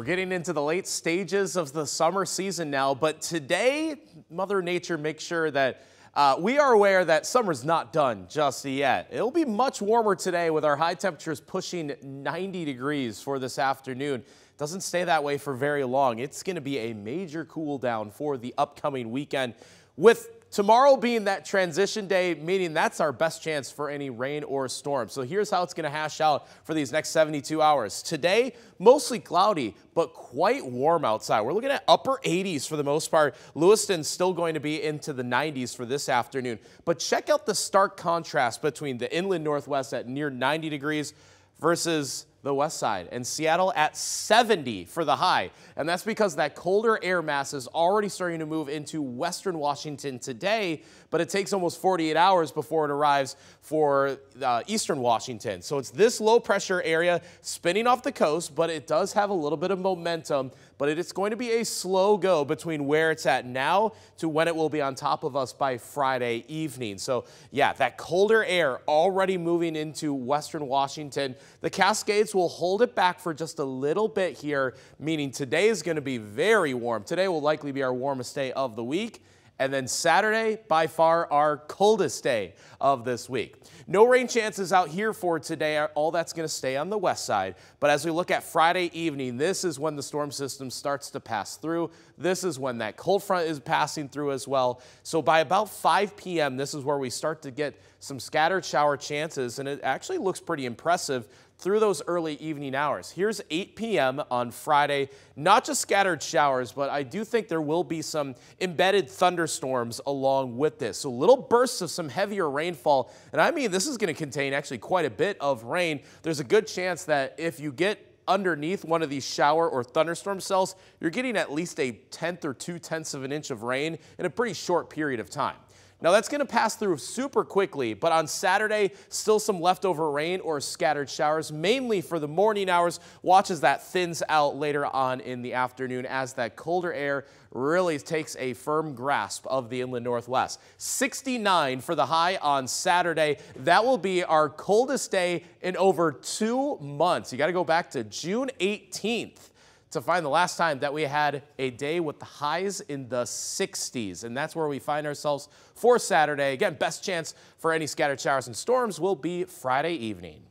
We're getting into the late stages of the summer season now, but today, Mother Nature makes sure that uh, we are aware that summer's not done just yet. It'll be much warmer today with our high temperatures pushing 90 degrees for this afternoon. Doesn't stay that way for very long. It's going to be a major cool down for the upcoming weekend with Tomorrow being that transition day, meaning that's our best chance for any rain or storm. So here's how it's going to hash out for these next 72 hours. Today, mostly cloudy, but quite warm outside. We're looking at upper 80s for the most part. Lewiston still going to be into the 90s for this afternoon. But check out the stark contrast between the inland northwest at near 90 degrees versus the west side and Seattle at 70 for the high. And that's because that colder air mass is already starting to move into western Washington today, but it takes almost 48 hours before it arrives for uh, eastern Washington. So it's this low pressure area spinning off the coast, but it does have a little bit of momentum, but it's going to be a slow go between where it's at now to when it will be on top of us by Friday evening. So yeah, that colder air already moving into western Washington. The Cascades will hold it back for just a little bit here, meaning today is going to be very warm. Today will likely be our warmest day of the week. And then Saturday, by far our coldest day of this week. No rain chances out here for today. All that's going to stay on the west side. But as we look at Friday evening, this is when the storm system starts to pass through. This is when that cold front is passing through as well. So by about 5 p.m., this is where we start to get some scattered shower chances. And it actually looks pretty impressive through those early evening hours. Here's 8 p.m. on Friday. Not just scattered showers, but I do think there will be some embedded thunderstorms along with this. So little bursts of some heavier rainfall. And I mean, this is going to contain actually quite a bit of rain. There's a good chance that if you get underneath one of these shower or thunderstorm cells, you're getting at least a tenth or two tenths of an inch of rain in a pretty short period of time. Now that's going to pass through super quickly, but on Saturday, still some leftover rain or scattered showers, mainly for the morning hours. Watch as that thins out later on in the afternoon as that colder air really takes a firm grasp of the inland northwest. 69 for the high on Saturday. That will be our coldest day in over two months. You got to go back to June 18th to find the last time that we had a day with the highs in the 60s. And that's where we find ourselves for Saturday. Again, best chance for any scattered showers and storms will be Friday evening.